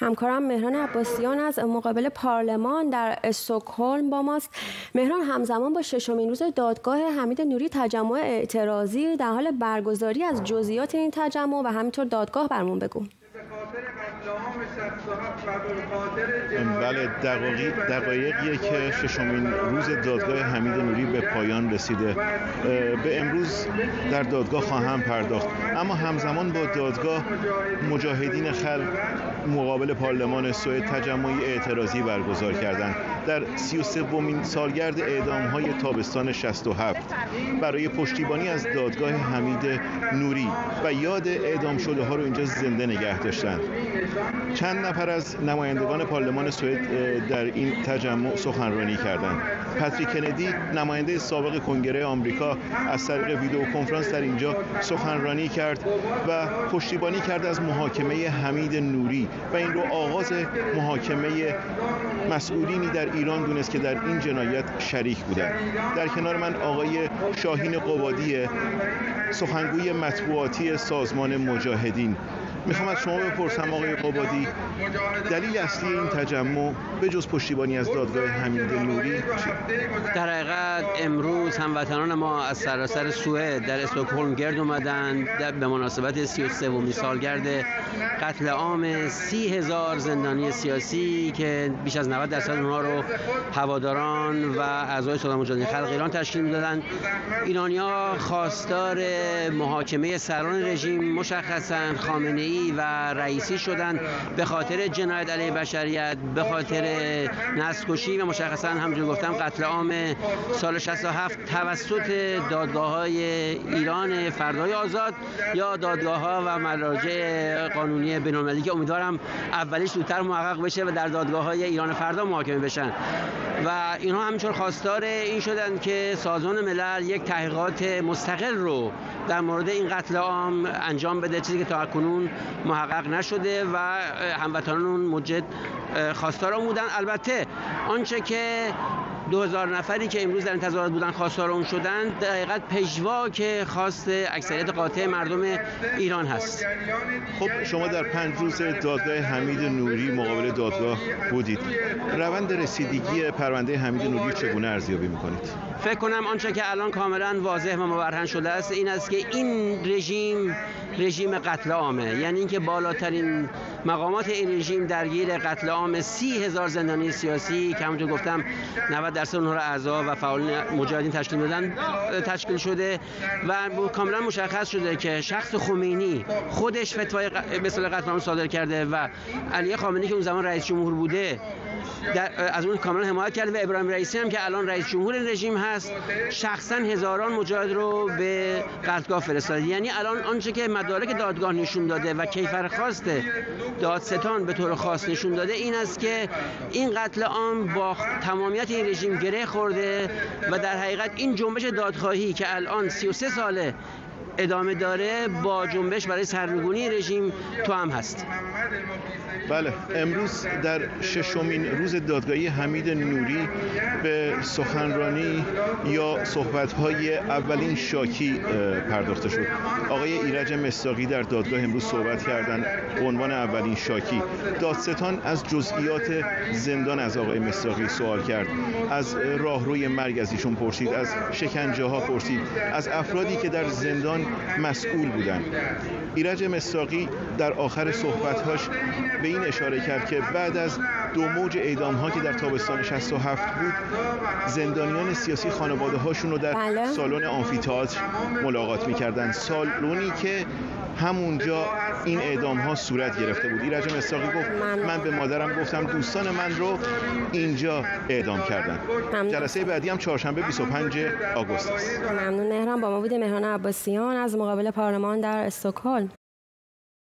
همکارم مهران عباسیان از مقابل پارلمان در استکهلم با ماست. مهران همزمان با ششمین روز دادگاه حمید نوری تجمع اعتراضی در حال برگزاری از جزئیات این تجمع و همینطور دادگاه برمون بگو. بله دقایق دقایقیه که ششمین روز دادگاه حمید نوری به پایان رسیده. به امروز در دادگاه خواهم پرداخت. اما همزمان با دادگاه مجاهدین خلق مقابل پارلمان سوئد تجمعی اعتراضی برگزار کردند. در 33 ومین سالگرد اعدام های تابستان 67 برای پشتیبانی از دادگاه حمید نوری و یاد اعدام شده ها رو اینجا زنده نگه داشتند. چند نفر از نمایندگان پارلمان سوئد در این تجمع سخنرانی کردند. پاتریک کندی نماینده سابق کنگره آمریکا از طریق ویدیو کنفرانس در اینجا سخنرانی کرد و پشتیبانی کرد از محاکمه حمید نوری و این رو آغاز محاکمه مسئولینی در ایران دونست که در این جنایت شریک بودند. در کنار من آقای شاهین قبادی سخنگوی مطبوعاتی سازمان مجاهدین. می‌خوام از شما بپرسم آقای قبادی دلیل اصلی این تجمع به جز پشتیبانی از دادگاه حمید نوری در حقیقت امروز هموطنان ما از سراسر سوئد در استکهلم گرد اومدن. به مناسبت 33 و سالگرد قتل عام سی هزار زندانی سیاسی که بیش از 90 درصد اونها رو هواداران و اعضای سازمان مجاهدین خلق ایران تشکیل می‌دادن ایرانیا خواستار محاکمه سران رژیم مشخصا خامنه ای و رئیسی شدن به خاطر جنایت علیه بشریت به خاطر نسل و مشخصا همونجور گفتم قتل عام سال 67 توسط دادگاه های ایران فردای آزاد یا دادگاه ها و مراجع قانونی بین‌المللی که امیدوارم اولیش زودتر محقق بشه و در دادگاه های ایران فردا محاکمه بشن. و اینها همینطور خواستار این شدن که سازمان ملل یک تحقیقات مستقل رو در مورد این قتل عام انجام بده چیزی که تا کنون محقق نشده و هموطنان مجد خواستار بودن. البته آنچه که 2000 نفری که امروز در این بودن خواستار اون شدن در حقیقت که خواست اکثریت قاطع مردم ایران هست. خب شما در پنج روز دادگاه حمید نوری مقابل دادگاه بودید. روند رسیدگی پرونده حمید نوری چگونه ارزیابی می‌کنید؟ فکر کنم آنچه که الان کاملا واضح و مبرهن شده است این است که این رژیم رژیم قتل عامه یعنی اینکه بالاترین مقامات این رژیم درگیر قتل عام سی هزار زندانی سیاسی که همونطور گفتم 90 درصد اونها را اعضا و فعالین مجاهدین تشکیل دادن تشکیل شده و کاملا مشخص شده که شخص خمینی خودش فتوای مثل عام صادر کرده و علی خامنه‌ای که اون زمان رئیس جمهور بوده از اون کاملا حمایت کرده و ابراهیم رئیسی هم که الان رئیس جمهور رژیم هست شخصا هزاران مجاهد رو به قتلگاه فرستاده. یعنی الان آنچه که مدارک دادگاه نشون داده و کیفر خواست دادستان به طور خاص نشون داده این است که این قتل عام با تمامیت این رژیم گره خورده و در حقیقت این جنبش دادخواهی که الان 33 ساله ادامه داره با جنبش برای سرنگونی رژیم تو هم هست. بله امروز در ششمین روز دادگاهی حمید نوری به سخنرانی یا صحبت‌های اولین شاکی پرداخته شد. آقای ایرج مستاقی در دادگاه امروز صحبت کردند عنوان اولین شاکی. دادستان از جزئیات زندان از آقای مستاقی سوال کرد. از راهروی مرگ پرسید از شکنجه ها پرسید. از افرادی که در زندان مسئول بودند ایرج مستاقی در آخر صحبتهاش به این اشاره کرد که بعد از دو موج اعدام ها که در تابستان 67 بود زندانیان سیاسی خانواده هاشون رو در بله. سالن آمفیتئاتر ملاقات می‌کردن سالونی که همونجا این اعدام ها صورت گرفته بود. ایرج مستاقی گفت من به مادرم گفتم دوستان من رو اینجا اعدام کردن. جلسه بعدی هم چهارشنبه 25 آگوست است. ممنون. مهران با ما بوده مهران عباسیان از مقابل پارلمان در استکهلم.